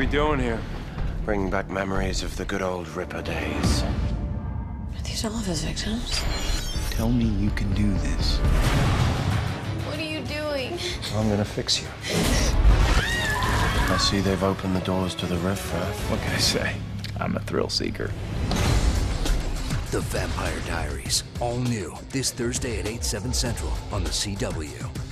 we doing here? Bringing back memories of the good old Ripper days. Are these all of his victims? Tell me you can do this. What are you doing? I'm gonna fix you. I see they've opened the doors to the riffraff. What can I say? I'm a thrill seeker. The Vampire Diaries, all new this Thursday at 8, 7 central on the CW.